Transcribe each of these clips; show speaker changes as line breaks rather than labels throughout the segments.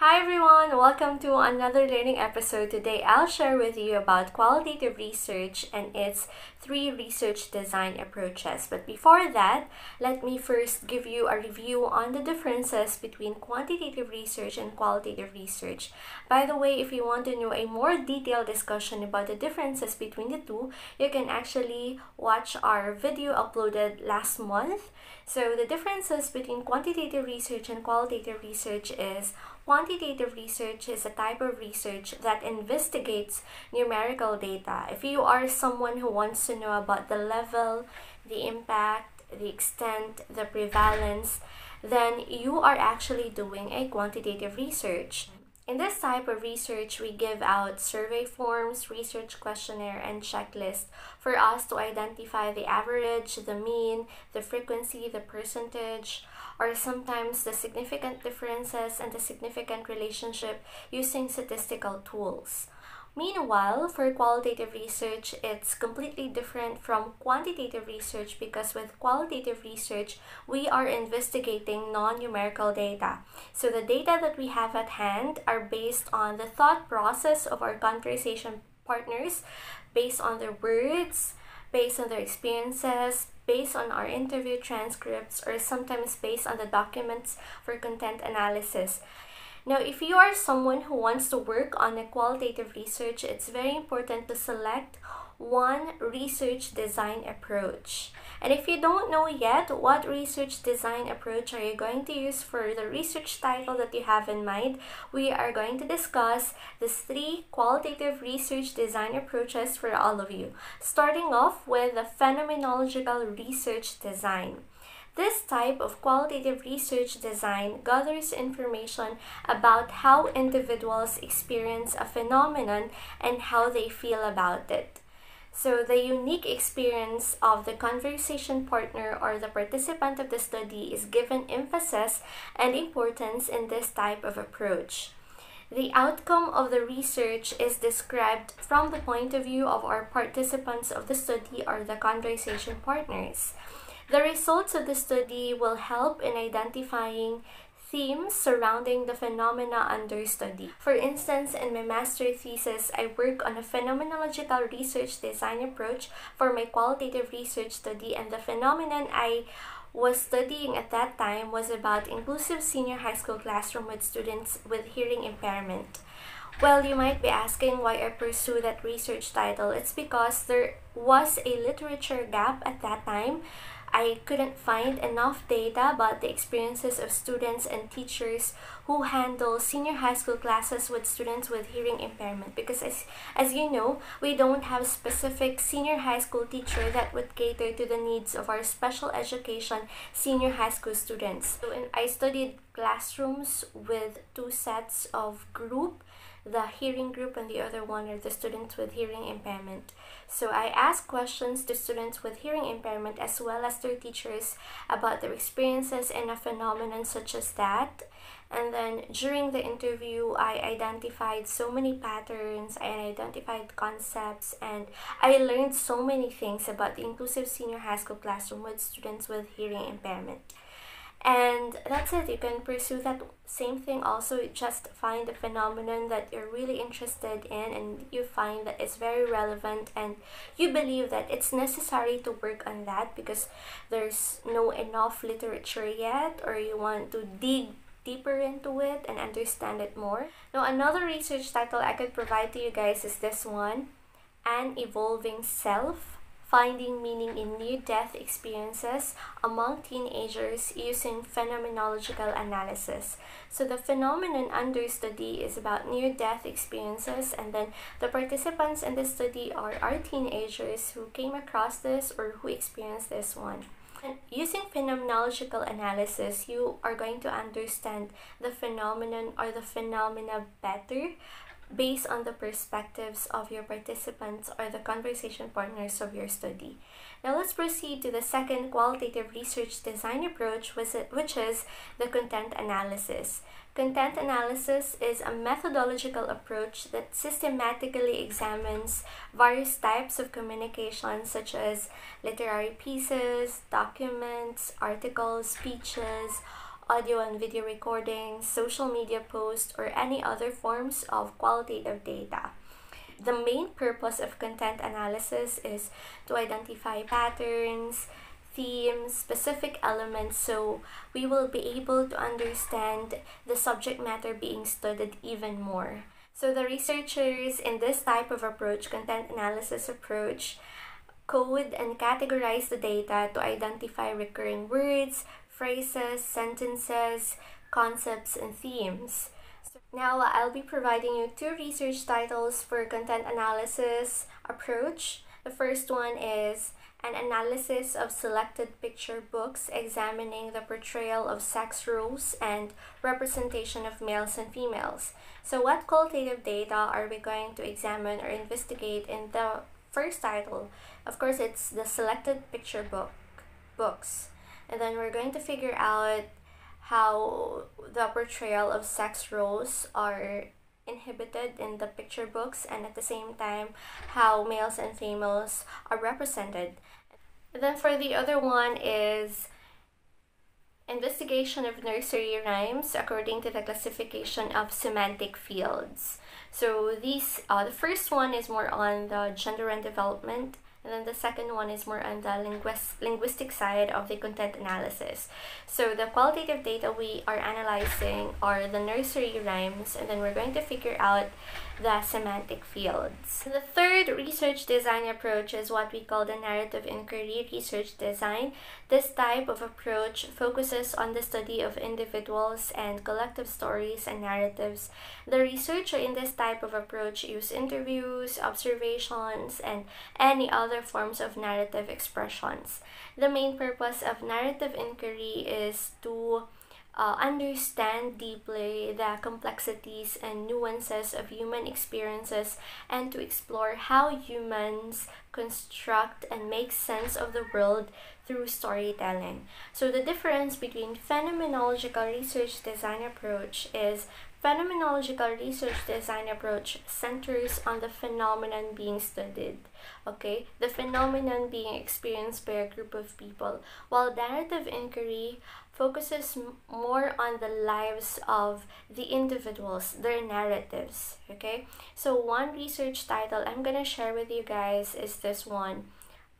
Hi everyone, welcome to another learning episode. Today I'll share with you about qualitative research and its three research design approaches. But before that, let me first give you a review on the differences between quantitative research and qualitative research. By the way, if you want to know a more detailed discussion about the differences between the two, you can actually watch our video uploaded last month. So the differences between quantitative research and qualitative research is Quantitative research is a type of research that investigates numerical data. If you are someone who wants to know about the level, the impact, the extent, the prevalence, then you are actually doing a quantitative research. In this type of research, we give out survey forms, research questionnaire, and checklist for us to identify the average, the mean, the frequency, the percentage, or sometimes the significant differences and the significant relationship using statistical tools. Meanwhile, for qualitative research, it's completely different from quantitative research because with qualitative research, we are investigating non-numerical data. So the data that we have at hand are based on the thought process of our conversation partners, based on their words, based on their experiences, based on our interview transcripts, or sometimes based on the documents for content analysis. Now, if you are someone who wants to work on a qualitative research, it's very important to select one research design approach. And if you don't know yet what research design approach are you going to use for the research title that you have in mind, we are going to discuss these three qualitative research design approaches for all of you. Starting off with the phenomenological research design. This type of qualitative research design gathers information about how individuals experience a phenomenon and how they feel about it. So, the unique experience of the conversation partner or the participant of the study is given emphasis and importance in this type of approach. The outcome of the research is described from the point of view of our participants of the study or the conversation partners. The results of the study will help in identifying themes surrounding the phenomena under study. For instance, in my master thesis, I work on a phenomenological research design approach for my qualitative research study and the phenomenon I was studying at that time was about inclusive senior high school classroom with students with hearing impairment. Well, you might be asking why I pursue that research title. It's because there was a literature gap at that time I couldn't find enough data about the experiences of students and teachers who handle senior high school classes with students with hearing impairment because as, as you know, we don't have specific senior high school teacher that would cater to the needs of our special education senior high school students. So I studied classrooms with two sets of group the hearing group and the other one are the students with hearing impairment. So I asked questions to students with hearing impairment as well as their teachers about their experiences in a phenomenon such as that. And then during the interview, I identified so many patterns, I identified concepts, and I learned so many things about the inclusive senior high school classroom with students with hearing impairment and that's it you can pursue that same thing. Also just find the phenomenon that you're really interested in and you find that it's very relevant and you believe that it's necessary to work on that because there's no enough literature yet or you want to dig deeper into it and understand it more. Now another research title i could provide to you guys is this one an evolving self finding meaning in near-death experiences among teenagers using phenomenological analysis. So the phenomenon under study is about near-death experiences and then the participants in the study are our teenagers who came across this or who experienced this one. And using phenomenological analysis, you are going to understand the phenomenon or the phenomena better based on the perspectives of your participants or the conversation partners of your study. Now let's proceed to the second qualitative research design approach, which is the content analysis. Content analysis is a methodological approach that systematically examines various types of communication such as literary pieces, documents, articles, speeches, audio and video recordings, social media posts, or any other forms of qualitative data. The main purpose of content analysis is to identify patterns, themes, specific elements, so we will be able to understand the subject matter being studied even more. So the researchers in this type of approach, content analysis approach, code and categorize the data to identify recurring words, phrases, sentences, concepts, and themes. So now I'll be providing you two research titles for content analysis approach. The first one is an analysis of selected picture books examining the portrayal of sex roles and representation of males and females. So, what qualitative data are we going to examine or investigate in the first title? Of course, it's the selected picture book books. And then we're going to figure out how the portrayal of sex roles are inhibited in the picture books and at the same time how males and females are represented. And then for the other one is investigation of nursery rhymes according to the classification of semantic fields. So these, uh, the first one is more on the gender and development and then the second one is more on the linguist, linguistic side of the content analysis. So the qualitative data we are analyzing are the nursery rhymes, and then we're going to figure out the semantic fields. The third research design approach is what we call the narrative inquiry research design. This type of approach focuses on the study of individuals and collective stories and narratives. The researcher in this type of approach use interviews, observations, and any other forms of narrative expressions. The main purpose of narrative inquiry is to uh, understand deeply the complexities and nuances of human experiences and to explore how humans construct and make sense of the world through storytelling. So the difference between phenomenological research design approach is Phenomenological research design approach centers on the phenomenon being studied, okay? The phenomenon being experienced by a group of people, while narrative inquiry focuses more on the lives of the individuals, their narratives, okay? So one research title I'm to share with you guys is this one.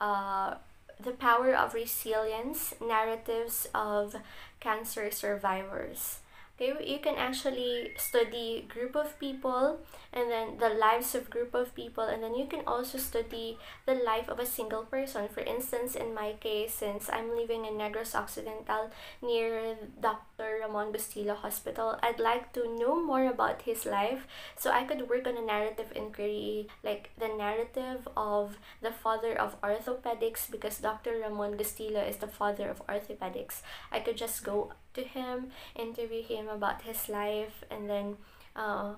Uh, the power of resilience narratives of cancer survivors okay you can actually study group of people and then the lives of group of people and then you can also study the life of a single person. For instance in my case since i'm living in negros occidental near dr ramon bustillo hospital i'd like to know more about his life so i could work on a narrative inquiry like the narrative of the father of orthopedics because dr ramon bustillo is the father of orthopedics. I could just go to him interview him about his life and then uh,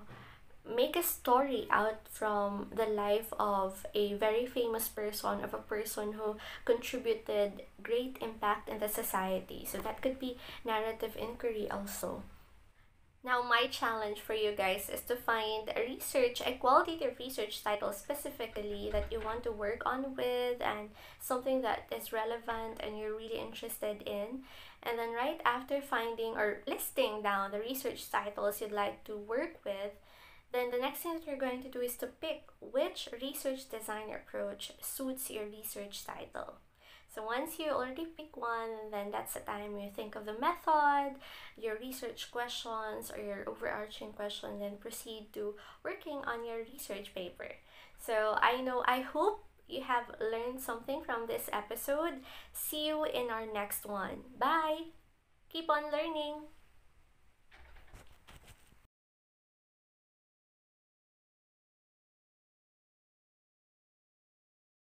make a story out from the life of a very famous person of a person who contributed great impact in the society. So that could be narrative inquiry also. Now my challenge for you guys is to find a research a qualitative research title specifically that you want to work on with and something that is relevant and you're really interested in and then right after finding or listing down the research titles you'd like to work with then the next thing that you're going to do is to pick which research design approach suits your research title. So once you already pick one, then that's the time you think of the method, your research questions, or your overarching question, then proceed to working on your research paper. So I know, I hope you have learned something from this episode. See you in our next one. Bye! Keep on learning!